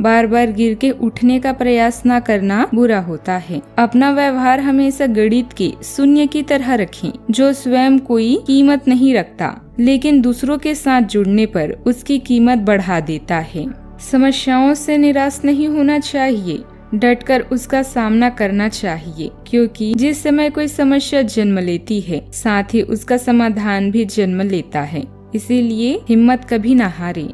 बार बार गिर के उठने का प्रयास न करना बुरा होता है। अपना व्यवहार हमेशा गणित के शून्य की तरह रखें, जो स्वयं कोई कीमत नहीं रखता, लेकिन दूसरों के साथ जुड़ने पर उसकी कीमत बढ़ा देता है। समस्याओं से निराश नहीं होना चाहिए, डटकर उसका सामना करना चाहिए, क्योंकि जिस समय कोई समस्या जन्म लेती है, साथ ही उसका समाधान भी जन्म लेता है। इसीलिए हिम्मत कभी न हारे।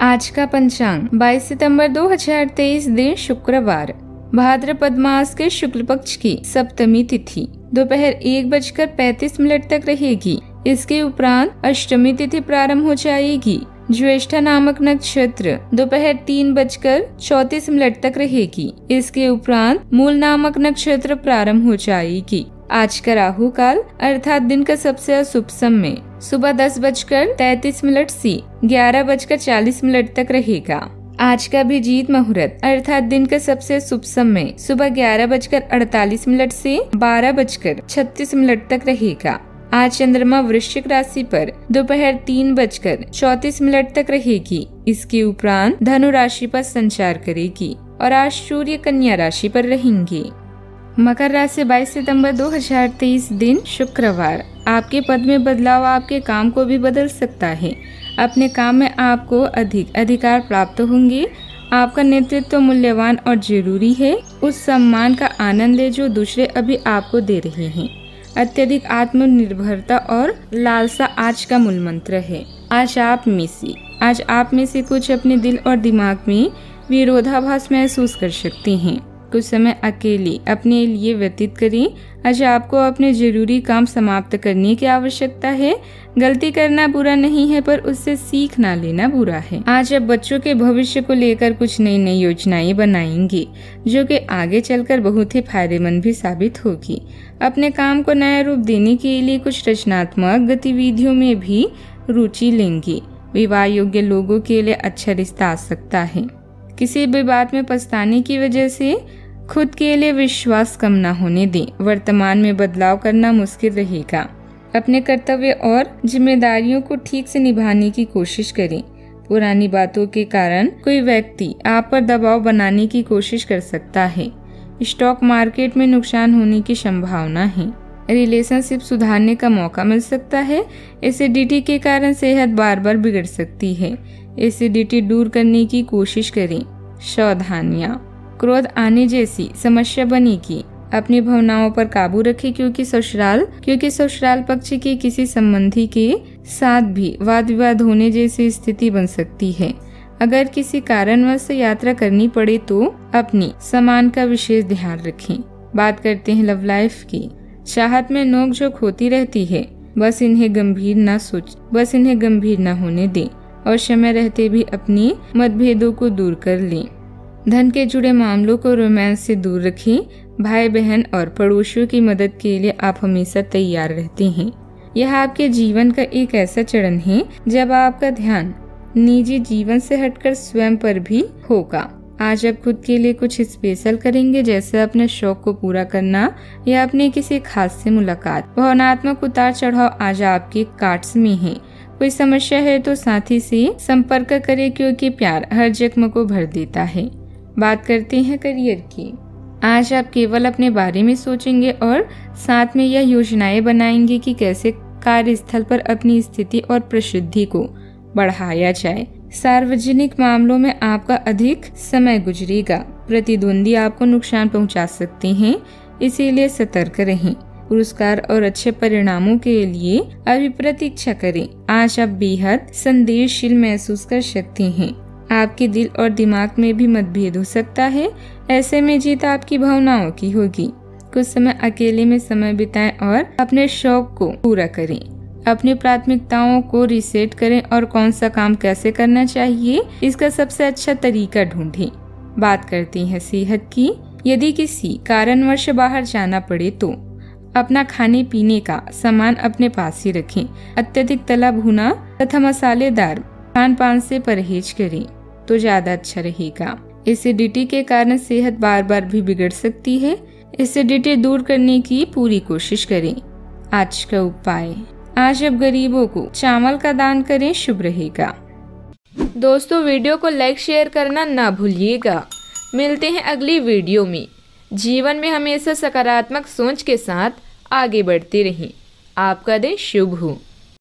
आज का पंचांग 22 सितंबर 2023 दिन शुक्रवार। भाद्रपद मास के शुक्ल पक्ष की सप्तमी तिथि। दोपहर एक बजकर पैतीस मिनट तक रहेगी। इसके उपरांत अष्टमी तिथि प्रारंभ हो जाएगी। ज्येष्ठा नामक नक्षत्र दोपहर तीन बजकर चौतीस मिनट तक रहेगी। इसके उपरांत मूल नामक नक्षत्र प्रारंभ हो जाएगी। आज का राहु काल अर्थात दिन का सबसे अशुभ समय। सुबह दस बजकर तैतीस मिनट से, ग्यारह बजकर चालीस मिनट तक रहेगा। आज का भी जीत मुहूर्त, अर्थात दिन का सबसे शुभ समय, सुबह ग्यारह बजकर अड़तालीस मिनट से, बारह बजकर छत्तीस मिनट तक रहेगा। आज चंद्रमा वृश्चिक राशि पर, दोपहर तीन बजकर चौतीस मिनट तक रहेगी। इसके उपरांत धनु राशि पर संचार करेगी और आज सूर्य कन्या राशि पर रहेंगे। मकर राशि 22 सितंबर 2023 दिन शुक्रवार। आपके पद में बदलाव आपके काम को भी बदल सकता है। अपने काम में आपको अधिक अधिकार प्राप्त होंगे। आपका नेतृत्व मूल्यवान और ज़रूरी है। उस सम्मान का आनंद ले जो दूसरे अभी आपको दे रहे हैं। अत्यधिक आत्मनिर्भरता और लालसा आज का मूल मंत्र है। आज आप में से, आज आप में से कुछ अपने दिल और दिमाग में विरोधाभास महसूस कर सकते हैं। कुछ समय अकेले अपने लिए व्यतीत करें। आज आपको अपने ज़रूरी काम समाप्त करने की आवश्यकता है। गलती करना बुरा नहीं है, पर उससे सीख ना लेना बुरा है। आज आप बच्चों के भविष्य को लेकर कुछ नई नई योजनाएँ बनाएँगे, जो कि आगे चलकर बहुत ही फ़ायदेमंद भी साबित होगी। अपने काम को नया रूप देने के लिए कुछ रचनात्मक गतिविधियों में भी रुचि लेंगे। विवाह योग्य लोगों के लिए अच्छा रिश्ता आ सकता है। किसी भी बात में पछताने की वजह से खुद के लिए विश्वास कम न होने दें। वर्तमान में बदलाव करना मुश्किल रहेगा। अपने कर्तव्य और जिम्मेदारियों को ठीक से निभाने की कोशिश करें। पुरानी बातों के कारण कोई व्यक्ति आप पर दबाव बनाने की कोशिश कर सकता है। स्टॉक मार्केट में नुकसान होने की संभावना है। रिलेशनशिप सुधारने का मौका मिल सकता है। एसिडिटी के कारण सेहत बार बार बिगड़ सकती है। एसिडिटी दूर करने की कोशिश करें। सावधानियाँ। क्रोध आने जैसी समस्या बनेगी अपनी भावनाओं पर काबू रखें क्योंकि ससुराल क्योंकि ससुराल पक्ष के किसी संबंधी के साथ भी वाद विवाद होने जैसी स्थिति बन सकती है। अगर किसी कारणवश यात्रा करनी पड़े तो अपनी सामान का विशेष ध्यान रखें। बात करते हैं लव लाइफ की। चाहत में नोक झोंक होती रहती है। बस इन्हें गंभीर न सोच, बस इन्हें गंभीर न होने दें और समय रहते भी अपनी मतभेदों को दूर कर लें। धन के जुड़े मामलों को रोमांस से दूर रखें। भाई बहन और पड़ोसियों की मदद के लिए आप हमेशा तैयार रहते हैं। यह आपके जीवन का एक ऐसा चरण है, जब आपका ध्यान निजी जीवन से हटकर स्वयं पर भी होगा। आज आप खुद के लिए कुछ स्पेशल करेंगे, जैसे अपने शौक को पूरा करना या अपने किसी खास से मुलाकात। भावनात्मक उतार चढ़ाव आज आपके कार्ड्स में है। कोई समस्या है तो साथी से संपर्क करें, क्योंकि प्यार हर जख्म को भर देता है। बात करते हैं करियर की। आज आप केवल अपने बारे में सोचेंगे और साथ में यह योजनाएँ बनाएँगे कि कैसे कार्यस्थल पर अपनी स्थिति और प्रसिद्धि को बढ़ाया जाए। सार्वजनिक मामलों में आपका अधिक समय गुजरेगा। प्रतिद्वंदी आपको नुकसान पहुँचा सकते हैं, इसीलिए सतर्क रहें। पुरस्कार और अच्छे परिणामों के लिए अभी प्रतीक्षा करें। आज आप बेहद संदेशशील महसूस कर सकते हैं। आपके दिल और दिमाग में भी मतभेद हो सकता है। ऐसे में जीत आपकी भावनाओं की होगी। कुछ समय अकेले में समय बिताएँ और अपने शौक को पूरा करें। अपनी प्राथमिकताओं को रिसेट करें और कौन सा काम कैसे करना चाहिए, इसका सबसे अच्छा तरीका ढूंढें। बात करते हैं सेहत की। यदि किसी कारणवश बाहर जाना पड़े तो अपना खाने पीने का सामान अपने पास ही रखें। अत्यधिक तला भुना तथा मसालेदार खान पान से परहेज करें। तो ज़्यादा अच्छा रहेगा। एसिडिटी के कारण सेहत बार बार भी बिगड़ सकती है। एसिडिटी दूर करने की पूरी कोशिश करें। आज का उपाय, आज अब गरीबों को चावल का दान करें, शुभ रहेगा। दोस्तों, वीडियो को लाइक, शेयर करना ना भूलिएगा। मिलते हैं अगली वीडियो में। जीवन में हमेशा सकारात्मक सोच के साथ आगे बढ़ते रहें। आपका दिन शुभ हो।